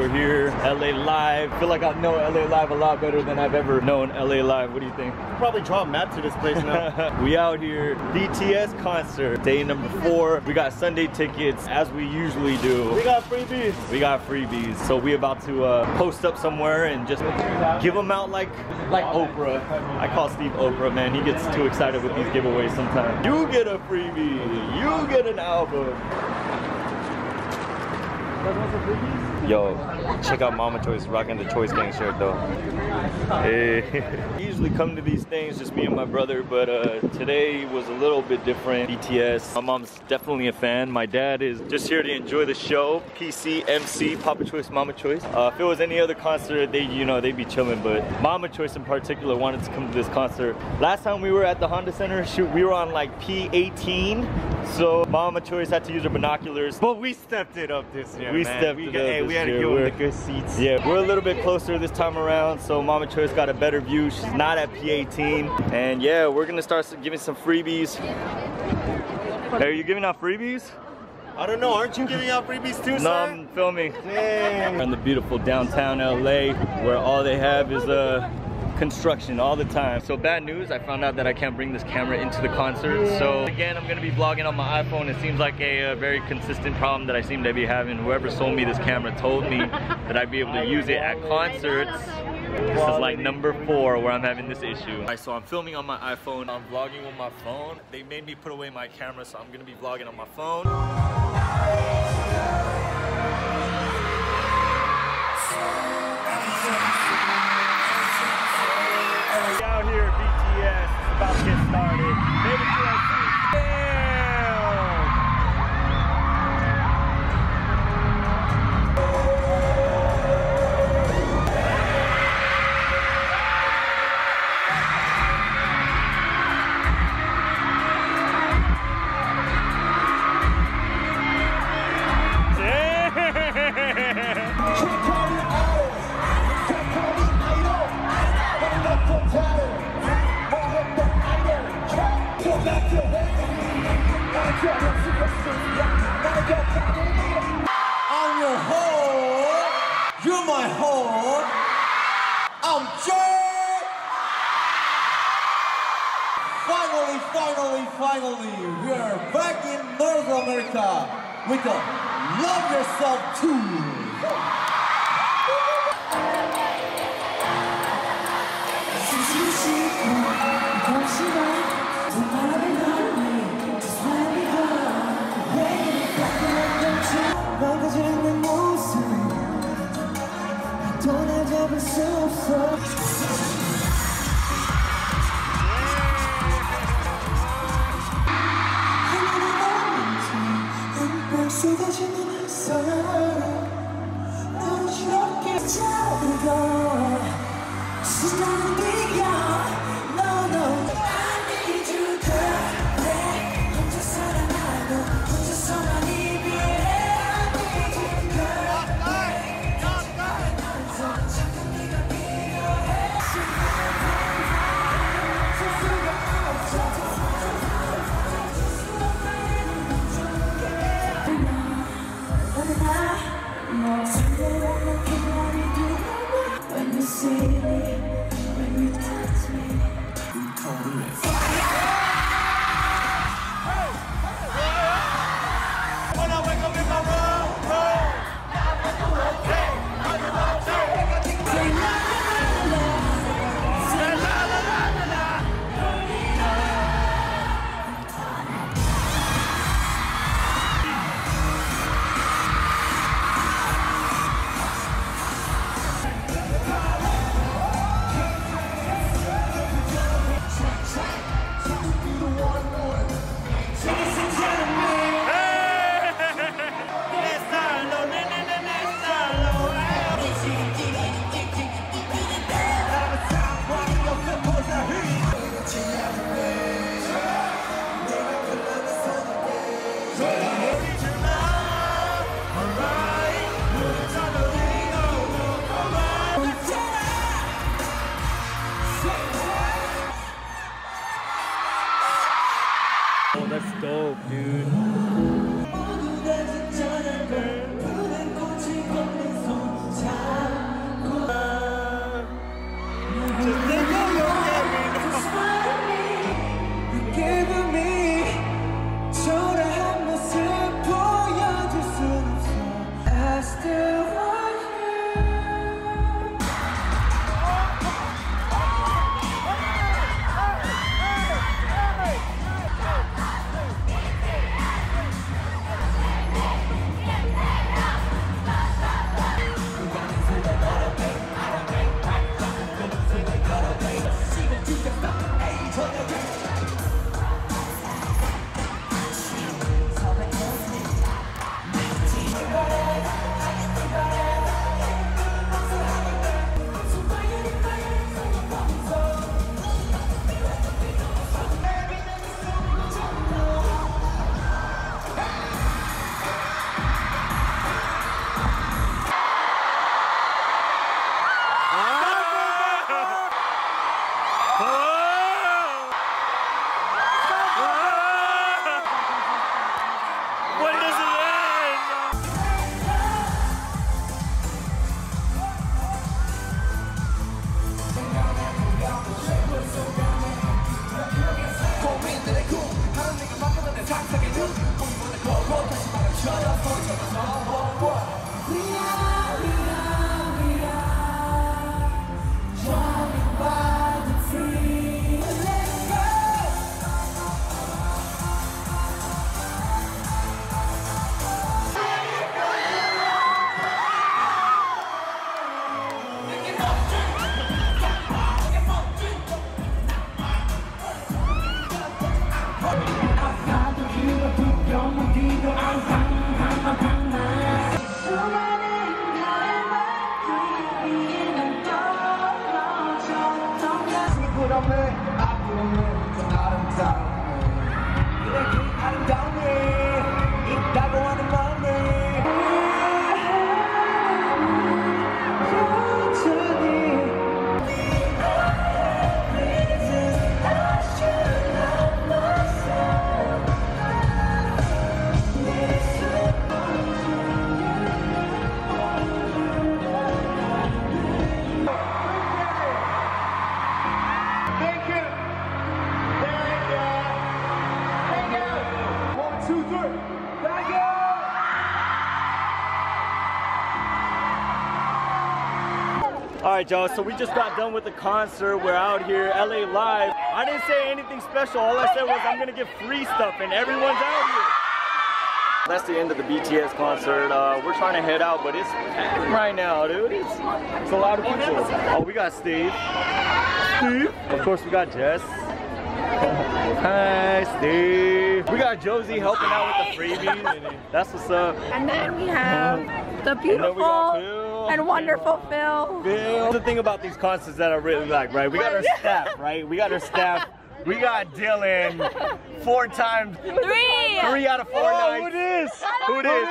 We're here, LA Live. Feel like I know LA Live a lot better than I've ever known LA Live. What do you think? Probably draw a map to this place now. we out here, BTS concert, day number four. We got Sunday tickets, as we usually do. we got freebies. We got freebies, so we about to uh, post up somewhere and just give them out like like Oprah. I call Steve Oprah, man. He gets too excited with these giveaways sometimes. You get a freebie. You get an album. Yo, check out Mama Choice rocking the Choice Gang shirt though. Hey. Usually come to these things, just me and my brother, but uh, today was a little bit different. BTS. My mom's definitely a fan. My dad is just here to enjoy the show. PC, MC, Papa Choice, Mama Choice. Uh, if it was any other concert, they, you know, they'd be chilling, but Mama Choice in particular wanted to come to this concert. Last time we were at the Honda Center, shoot, we were on like P18, so Mama Choice had to use her binoculars. But we stepped it up this year. We man. stepped we it got, up Hey, we had to year. give We're- the good seats. Yeah, we're a little bit closer this time around, so Mama Choice got a better view. She's not at P18. And yeah, we're gonna start giving some freebies. Hey, are you giving out freebies? I don't know. Aren't you giving out freebies too, No, sir? I'm filming. Dang. We're in the beautiful downtown LA, where all they have is uh, construction all the time. So bad news, I found out that I can't bring this camera into the concert. So again, I'm gonna be vlogging on my iPhone. It seems like a, uh very consistent problem that I seem to be having. Whoever sold me this camera told me that I'd be able to use it at concerts. This is like number four where I'm having this issue. Alright, so I'm filming on my iPhone. I'm vlogging with my phone. They made me put away my camera, so I'm gonna be vlogging on my phone. I'm your whore. You're my whore. I'm J-Hope. Finally, finally, finally, we are back in North America with the Love Yourself Tour. 손을 잡을 수 없어 쏟아지는 사랑 넌 이렇게 작은 걸 수단이 y'all. So we just got done with the concert. We're out here, LA Live. I didn't say anything special. All I said was I'm gonna give free stuff, and everyone's out here. That's the end of the BTS concert. Uh, we're trying to head out, but it's right now, dude. It's, it's a lot of people. Oh, we got Steve. Steve. Of course, we got Jess. Hi, Steve. We got Josie helping out with the freebies. That's what's up. And then we have the And then we got beautiful Phil. and wonderful Phil. Bill. The thing about these concerts that I really like, right? We got our staff, right? We got our staff. We got Dylan four times, Three! three out of four nights. Who it is? Who it is?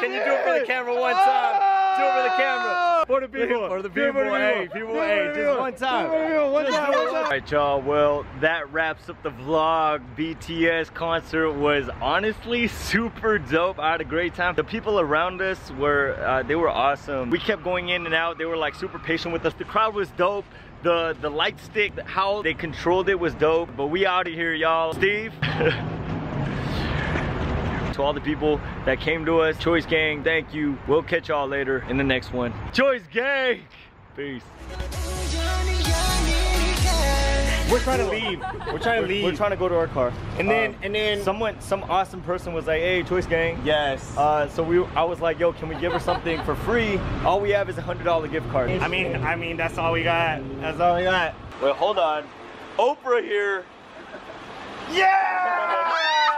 Can you do it for the camera one oh. time? Do it for the camera. For the people. For the people. Hey, people. Hey, just one time. Just do it. All right, y'all. Well, that wraps up the vlog. BTS concert was honestly super dope. I had a great time. The people around us were, uh, they were awesome. We kept going in and out. They were like super patient with us. The crowd was dope. The the light stick, how they controlled it was dope. But we out of here, y'all. Steve. to all the people that came to us, Choice Gang, thank you. We'll catch y'all later in the next one. Choice Gang! Peace. We're trying to leave. We're trying to leave. we're trying to go to our car. and then Um, and then someone, some awesome person was like, hey, Choice Gang. yes. Uh, so we, I was like, yo, can we give her something for free? All we have is a hundred dollar gift card. I mean I mean that's all we got. That's all we got. Wait, hold on. Oprah here. Yeah!